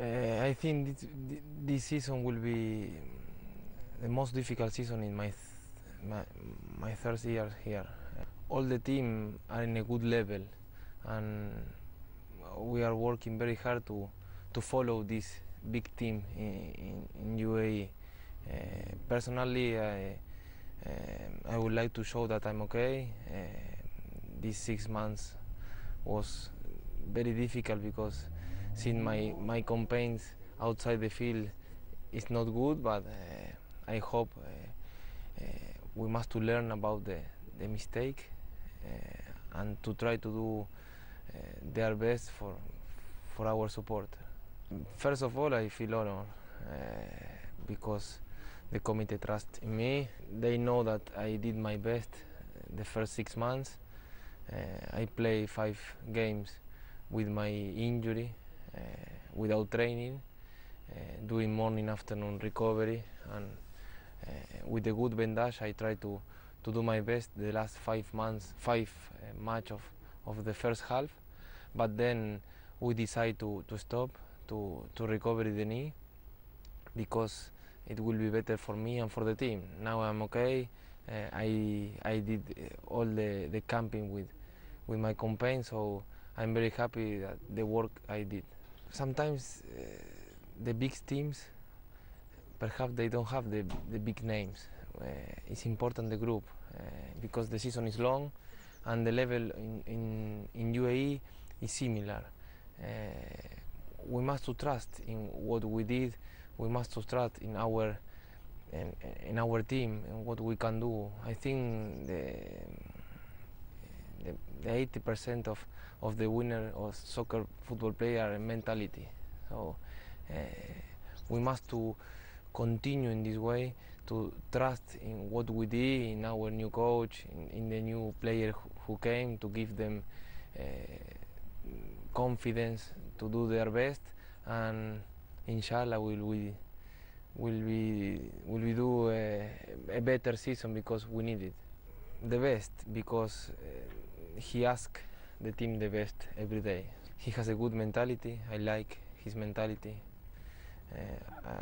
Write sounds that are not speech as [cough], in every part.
Uh, I think this, this season will be the most difficult season in my my, my third year here. All the team are in a good level, and we are working very hard to to follow this big team in, in, in UAE. Uh, personally, I, uh, I would like to show that I'm okay. Uh, these six months was very difficult because seeing my, my campaigns outside the field is not good, but uh, I hope uh, uh, we must to learn about the, the mistake uh, and to try to do uh, their best for, for our support. First of all, I feel honored because the committee trusts in me. They know that I did my best the first six months. Uh, I play five games with my injury, without training, uh, doing morning afternoon recovery, and uh, with a good bandage, I try to, to do my best the last five months, five uh, match of, of the first half. But then we decide to, to stop to, to recover the knee because it will be better for me and for the team. Now I'm okay. Uh, I I did uh, all the, the camping with with my campaign, so I'm very happy that the work I did. Sometimes uh, the big teams, perhaps they don't have the, the big names. Uh, it's important the group uh, because the season is long and the level in, in, in UAE is similar. Uh, we must to trust in what we did. We must to trust in our in, in our team and what we can do. I think the the eighty percent of of the winner of soccer football player mentality. So uh, we must to continue in this way to trust in what we did in our new coach, in, in the new player who, came to give them uh, confidence to do their best, and inshallah will we will be will we do a, a better season because we need it. The best because uh, he asks the team the best every day. He has a good mentality. I like his mentality. Uh,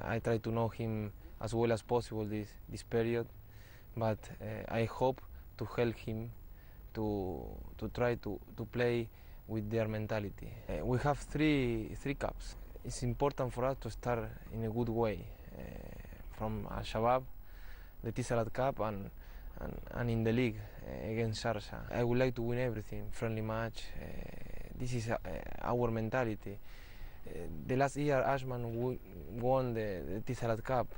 I, try to know him as well as possible this this period, but uh, I hope to help him to to try to, to play with their mentality. Uh, we have three three cups. It's important for us to start in a good way uh, from Al Shabab, the Etisalat Cup, and, and, and in the league against Sharjah. I would like to win everything, friendly match. Uh, this is uh, our mentality. The last year, Ashman won the, the Etisalat Cup,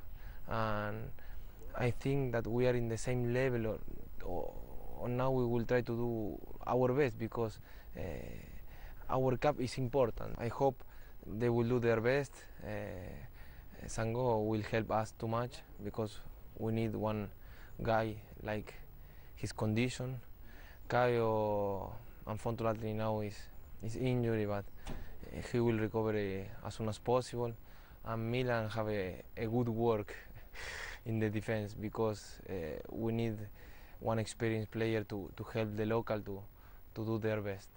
and I think that we are in the same level. Or, or, now we will try to do our best because our cup is important. I hope they will do their best. Sango will help us too much because we need one guy like his condition. Caio, unfortunately now is is injured, but he will recover as soon as possible. And Milan have a, a good work [laughs] in the defense because uh, we need one experienced player to, to help the local to, to do their best.